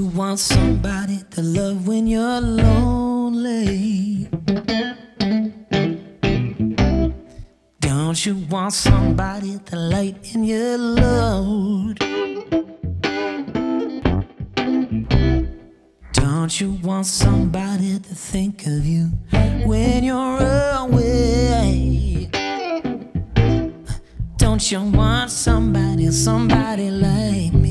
want somebody to love when you're lonely? Don't you want somebody to lighten your load? Don't you want somebody to think of you when you're away? Don't you want somebody, somebody like me?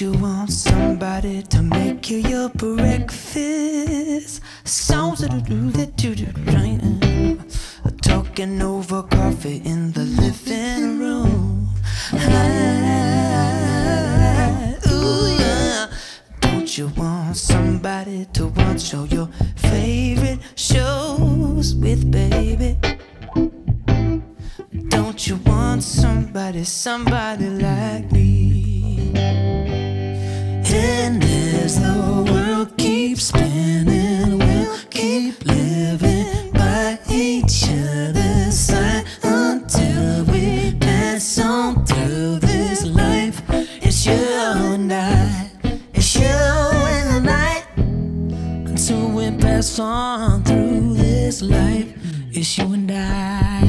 You want somebody to make you your breakfast? Sounds of do that do do Talking over coffee in the living room. Ah, ooh yeah. Don't you want somebody to watch all your favorite shows with, baby? Don't you want somebody, somebody like me? Pass on through this life. It's you and I. It's you and the night continue on through this life. It's you and I,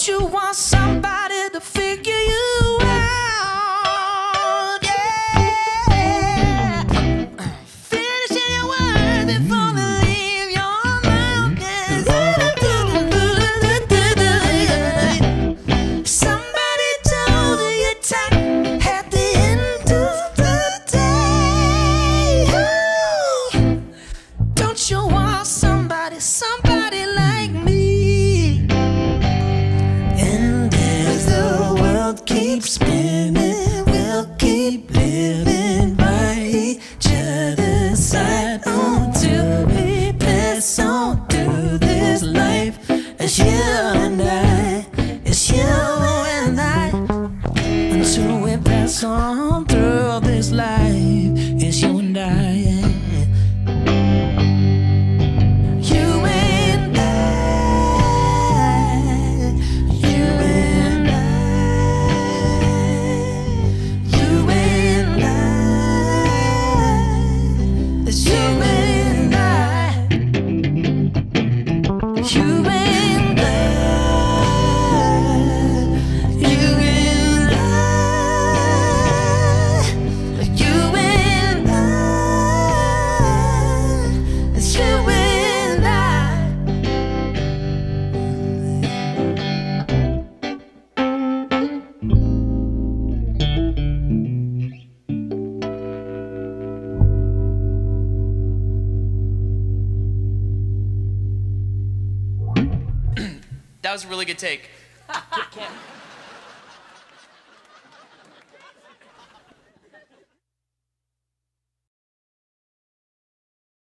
Don't you want somebody to figure you out? Yeah. Finishing your word before they leave your mouth. Somebody told you you're tight at the end of the day. Don't you want somebody, somebody keeps we'll keep living by each other's side until we pass on through this life. It's you and I, it's you and I. Until we pass on through this life, That was a really good take.